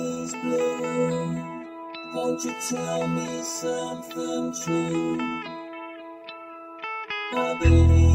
is blue. Won't you tell me something true? I believe.